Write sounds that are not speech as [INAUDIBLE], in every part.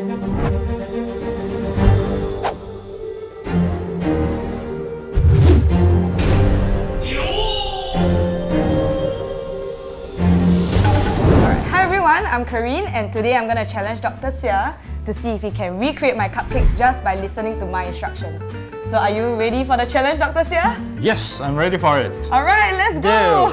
Hi everyone, I'm Kareen and today I'm gonna challenge Dr. Seah to see if he can recreate my cupcakes just by listening to my instructions. So are you ready for the challenge, Dr. Seah? Yes, I'm ready for it. Alright, let's go!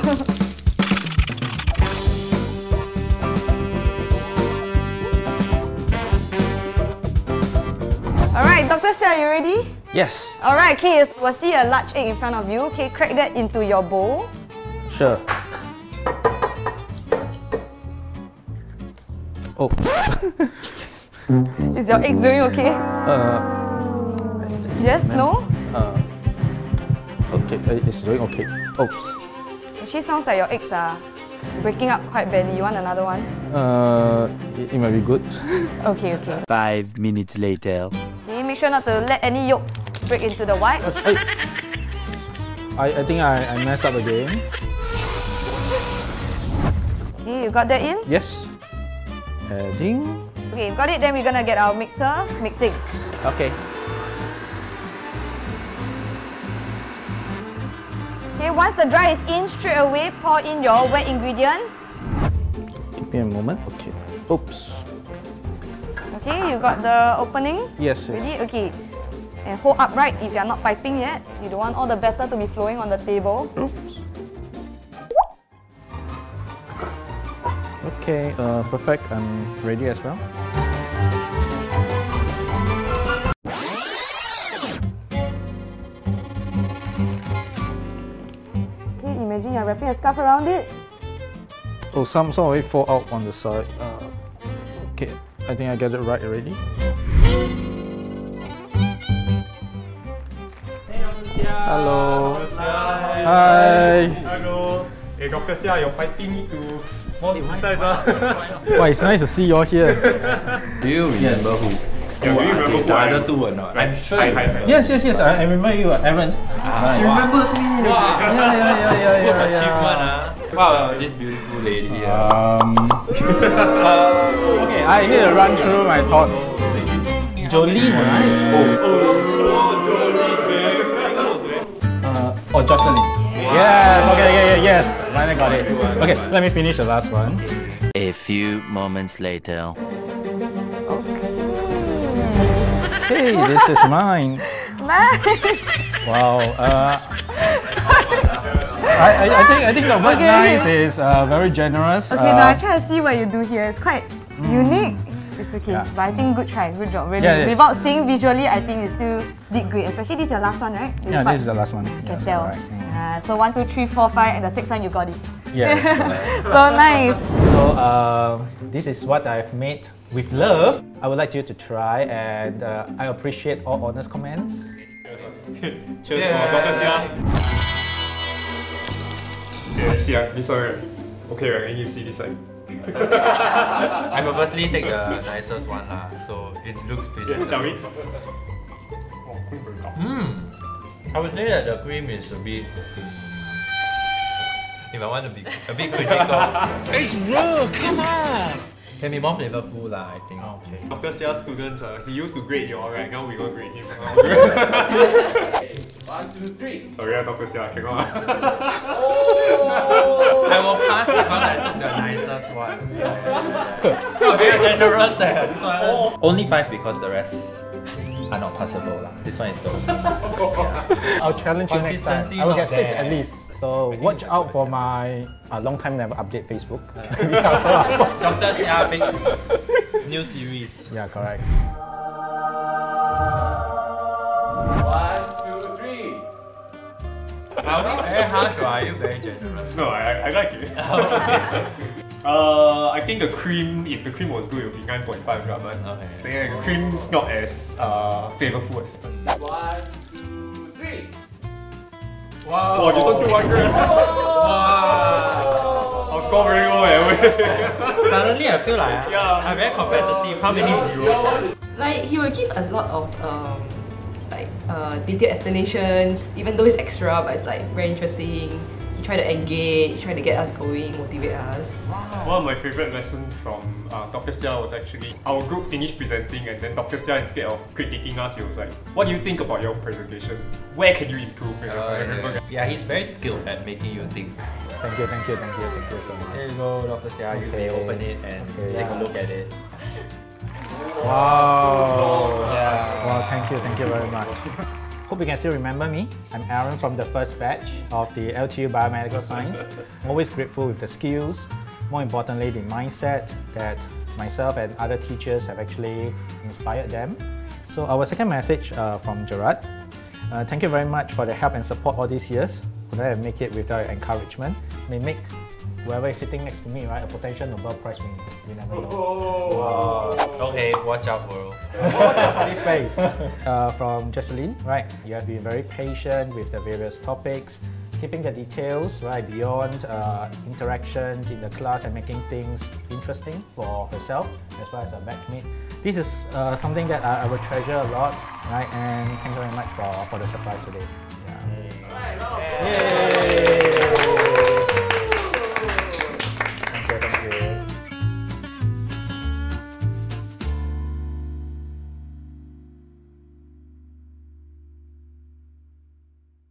Yes, Alright, okay, we'll see a large egg in front of you. Okay, crack that into your bowl. sure. Oh, [LAUGHS] Is your egg doing okay? uh, Yes, no? uh, okay, uh, it's doing okay. Oops. Actually sounds like your eggs are breaking up quite badly. You want another one? Uh, it, it might be good. [LAUGHS] Okay, okay. Five minutes later. Okay, make sure not to let any yolks break into the white. [LAUGHS] I, I think I, I messed up again. Okay, you got that in? Yes. Adding. Okay, got it. Then we're gonna get our mixer mixing. Okay. Okay, once the dry is in, straight away pour in your wet ingredients. Give me a moment. Okay. Oops. Okay, you got the opening Yes. yes. ready. Okay, and hold upright if you're not piping yet. You don't want all the batter to be flowing on the table. Oops. Okay, uh, perfect. I'm ready as well. Okay, imagine you're wrapping a scarf around it. Oh, some some of it fall out on the side. Uh, okay, I think I get it right already. Hello. Hi. Hello. Hey, Dr. Seah, your piping need to more precise. ah. Wow, it's nice to see you all here. [LAUGHS] Do you remember who's Yeah, do you remember the I other am? two or not? I'm sure Hi, hi, hi. yes, yes, yes. I, I remember you, Aaron. Ah, He wow. remembers me. Wow. [LAUGHS] Yeah, yeah, yeah, yeah, Good yeah, achievement, yeah. ah. Wow, this beautiful lady here. Um. [LAUGHS] okay, I need to run through my thoughts. Jolene, right? Uh, Yes. Finally got it. Okay. Let me finish the last one. A few moments later. [LAUGHS] Hey, this is mine. Nice. Wow. Uh, I, I, I think I think the word Okay. nice is uh, very generous. Okay, uh, now I try to see what you do here. It's quite unique. It's okay, Yeah. but I think good try, good job. Really, Yeah, without seeing visually, I think you still did great. Especially this is your last one, right? You Yeah, fight- this is the last one. Can Yes, tell. Correct. Uh, so one, two, three, four, five, and the sixth one you got it. Yes, [LAUGHS] so nice. So uh, this is what I've made with love. I would like you to try, and uh, I appreciate all honest comments. Cheers for Dr. Seah. Okay, Seah, this one. Okay, right? And you see this side. [LAUGHS] I purposely take the nicest one lah, so it looks Yeah, presentable. shall we? Oh, quick break up. I would say that the cream is a bit. If I want to be a bit critical. [LAUGHS] it's raw, come on! Can be more flavorful lah, I think. Okay. Dr. Seah's students, uh, he used to grade you all, right? Now we will grade him. [LAUGHS] One, two, three. Sorry, ah, Dr. Seah, cannot. [LAUGHS] I will pass because I took the nicest one. Oh, very generous eh, this one. Only five because the rest are not passable lah. This one is the [LAUGHS] I'll challenge you next time. I will get six there. at least. So watch out for my uh, long time never update Facebook. Dr. Seah Bakes new series. yeah, correct. One, two, three. Are we very harsh or are you very generous? no, I, I like it. [LAUGHS] Uh, I think the cream, if the cream was good, it would be 9.5 Ramen. Okay. I think the cream's not as uh, flavorful as One, two, three. Wow, Wow. this one too one grand. Wow. I'll score very low eh. [LAUGHS] Suddenly I feel like Yeah. I'm very competitive. How many zeros? Like he will give a lot of um, like uh, detailed explanations, even though it's extra, but it's like very interesting. he tried to engage, tried to get us going, motivate us. Wow. One of my favorite lessons from uh, Dr. Seah was actually our group finished presenting and then Dr. Seah instead of critiquing us, he was like, what do you think about your presentation? Where can you improve? And I remember yeah. yeah, he's very skilled at making you think. Thank you, thank you, thank you, thank you so much. Here you go, Dr. Seah. You may Okay. open it and Okay, take yeah. a look at it. Wow. Yeah. Wow, thank you, thank you very much. [LAUGHS] Hope you can still remember me. I'm Aaron from the first batch of the LTU Biomedical Science. I'm always grateful with the skills, more importantly, the mindset that myself and other teachers have actually inspired them. So our second message uh, from Gerard. Uh, thank you very much for the help and support all these years. Could I have make it without your encouragement? May make whoever is sitting next to me, right, a potential Nobel Prize winner. You never know. Oh, okay, watch out, bro. Watch out for this space. [LAUGHS] Uh, from Jesseline, right? You have been very patient with the various topics, keeping the details right beyond uh, interaction in the class and making things interesting for herself as well as her batchmate. This is uh, something that I, I will treasure a lot, right? And thank you very much for, for the surprise today. Yeah. Yay!